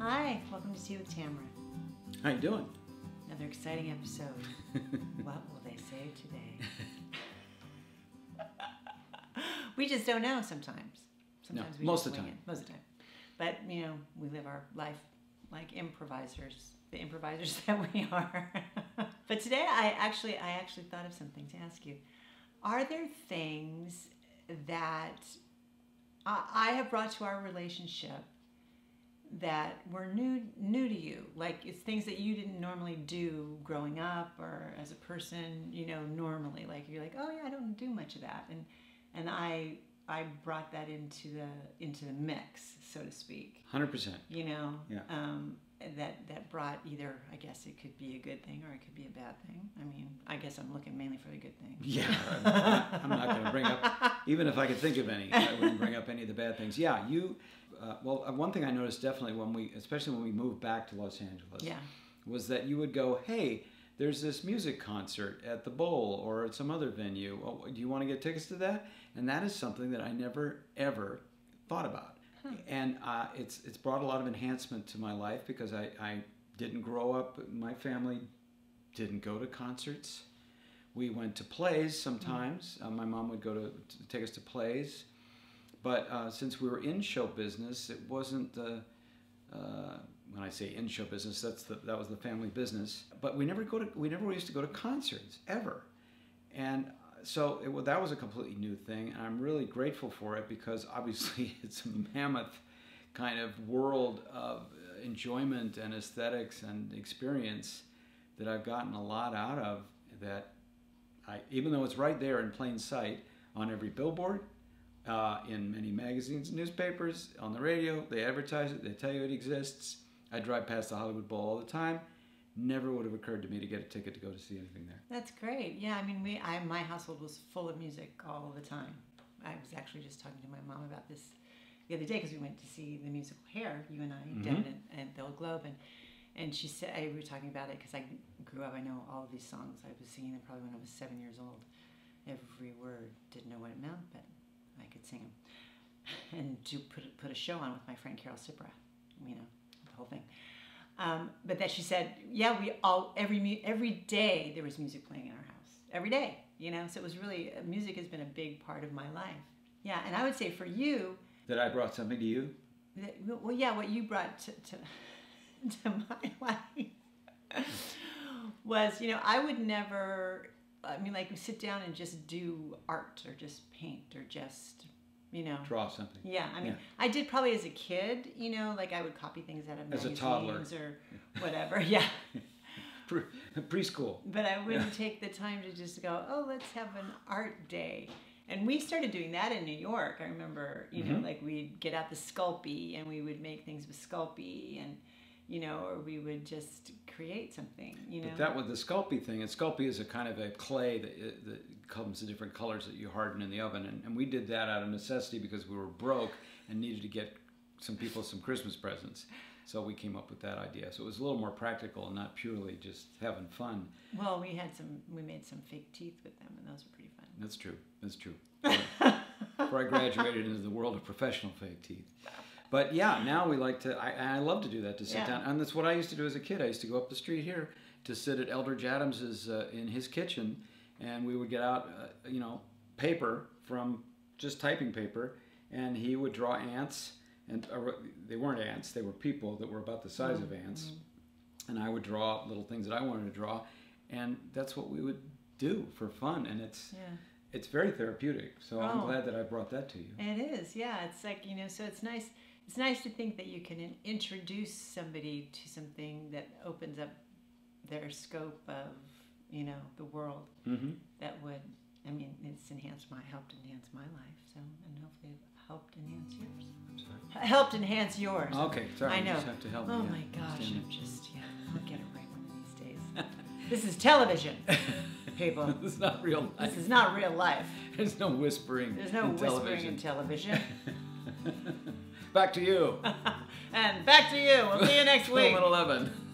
Hi, welcome to Tea with Tamra. How you doing? Another exciting episode. what will they say today? we just don't know sometimes. Sometimes we most of the time. it. Most of the time. But you know, we live our life like improvisers, the improvisers that we are. but today I actually I actually thought of something to ask you. Are there things that I I have brought to our relationship that were new new to you? Like it's things that you didn't normally do growing up or as a person you know normally. Like you're like oh yeah i don't do much of that. And and i i brought that into the into the mix so to speak. Hundred percent. you know? Yeah. um that that brought either i guess it could be a good thing or it could be a bad thing i mean i guess i'm looking mainly for the good thing Yeah, I'm- I'm not going to bring up, even if I could think of any, I wouldn't bring up any of the bad things. Yeah, you, uh, well, uh, one thing I noticed definitely when we, especially when we moved back to Los Angeles, yeah was that you would go, hey, there's this music concert at the Bowl or at some other venue. Oh, do you want to get tickets to that? And that is something that I never ever thought about. And uh, it's it's brought a lot of enhancement to my life because I, I didn't grow up. My family didn't go to concerts. We went to plays sometimes. Uh, my mom would go to, to take us to plays, but uh, since we were in show business, it wasn't the. Uh, when I say in show business, that's the, that was the family business. But we never go to we never used to go to concerts ever, and so it, wa- that was a completely new thing. And I'm really grateful for it because obviously it's a mammoth kind of world of enjoyment and aesthetics and experience that I've gotten a lot out of. That I, even though it's right there in plain sight on every billboard, uh, in many magazines, newspapers, on the radio, they advertise it, they tell you it exists. I drive past the Hollywood Bowl all the time. Never would have occurred to me to get a ticket to go to see anything there. That's great. Yeah, I mean, we, I, my household was full of music all the time. I was actually just talking to my mom about this the other day because we went to see the musical Hair, you and I, down at, at the Old Globe, and and she said I, we were talking about it because I grew up. I know all of these songs. I was singing them probably when I was seven years old. Every word didn't know what it meant, but I could sing them. And do put put a show on with my friend Carol Cipra, you know, the whole thing. Um, but that she said, yeah, we all every every day there was music playing in our house every day, you know. So it was really music has been a big part of my life. Yeah, and I would say for you, That I brought something to you. that, well, yeah, what you brought to to, to my life was, you know, I would never. I mean, like sit down and just do art or just paint or just, you know, Draw something. yeah, I mean, Yeah. I did probably as a kid, you know, like I would copy things out of As a magazines or whatever. Yeah, Pre- preschool. but I wouldn't take the time to just go, oh, let's have an art day. And we started doing that in New York. I remember, you Mm-hmm. know, like we'd get out the Sculpey and we would make things with Sculpey and, you know, or we would just create something, you know. But that was the Sculpey thing. And Sculpey is a kind of a clay that, uh, that comes in different colors that you harden in the oven. And, and we did that out of necessity because we were broke and needed to get some people some Christmas presents. So we came up with that idea. So it was a little more practical and not purely just having fun. well, we had some, we made some fake teeth with them and those were pretty. That's true. That's true. Before I graduated into the world of professional fake teeth. But yeah, now we like to. I, I love to do that to sit Yeah. down, and that's what I used to do as a kid. I used to go up the street here to sit at Eldridge Adams's uh, in his kitchen, and we would get out, uh, you know, paper from just typing paper, and he would draw ants, and uh, they weren't ants; they were people that were about the size of ants, and I would draw little things that I wanted to draw, and that's what we would do for fun, and it's Yeah. it's very therapeutic. So I'm Oh. glad that I brought that to you. It is, yeah. It's like you know, so it's nice. It's nice to think that you can introduce somebody to something that opens up their scope of you know the world. hmm That would, I mean, it's enhanced my helped enhance my life. So and hopefully helped enhance yours. Sorry. Helped enhance yours. Okay, sorry. I you know. just have to help me. Oh yeah, my gosh, I'm just yeah. I'll get it right one of these days. this is television, people. this is not real life. This is not real life. There's no whispering. There's no in whispering in television. television. Back to you. and back to you. We'll see you next week. Film at 11.